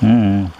嗯。